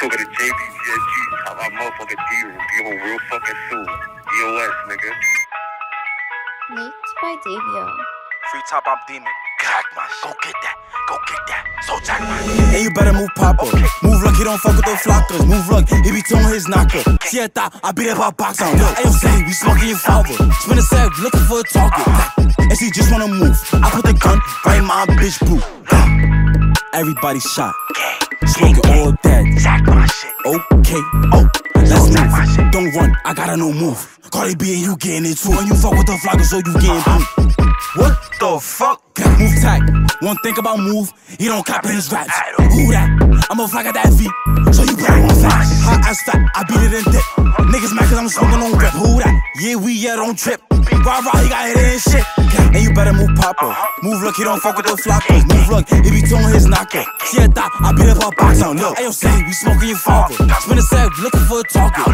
talking to JBGSG, talk about motherfucking D, be on real fucking soon. EOS, nigga. Leaked by Davio. Free top, I'm demon. Jack my shit. Go get that. Go get that. So jack my shit. And you better move Papa. Move like he don't fuck with the flockers. Move like he be towing his knocker. See, I thought I beat up our box on. Look, ayo, say, we smoking your father. Spin a sag, looking for a target. And she just wanna move. I put the gun right in my bitch boot. Everybody shot. Smoking all that. Oh, let's. Don't run, I gotta no move. Cardi B and you getting it too. And you fuck with the flockers, so you getting booed. What the fuck? Move tight. One think about move, he don't copy his raps. Who that? I'm a at that feet, so you better want flash. Hot as fat, I beat it in dip. Niggas mad cause I'm smoking on rip. Who that? Yeah, we yeah don't trip. Rah rah, he got hit in shit. And you better move Papa. Move look, he don't fuck with the floppers. Move look, he be towing his knocker. See, I thought I beat up our box on. Look, ayo, say, we smoking your father. Spin a sag, looking for a target.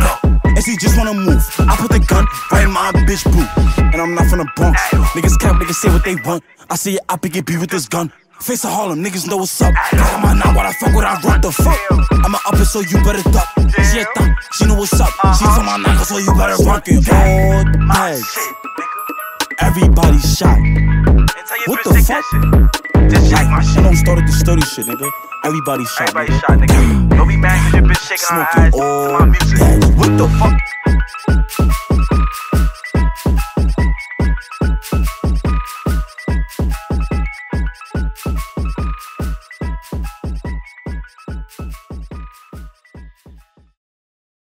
And she just wanna move. I put the gun right in my bitch boot. And I'm not from the Bronx. Niggas cap, niggas say what they want. I see it, I pick it, be with this gun. Face of Harlem, niggas know what's up. Got my now, what I fuck with, I run the fuck. I'ma up it, so you better duck. She a thumb, she know what's up. She on my knuckle, so you better run it. All tags, Shit, nigga. Everybody shot. And tell your What the fuck? Just jack my I shit. know we started the sturdy shit, nigga. Everybody shot. Everybody nigga. shot, nigga. Don't be mad cause your bitch shaking her Smoking to all my music. that. What the fuck?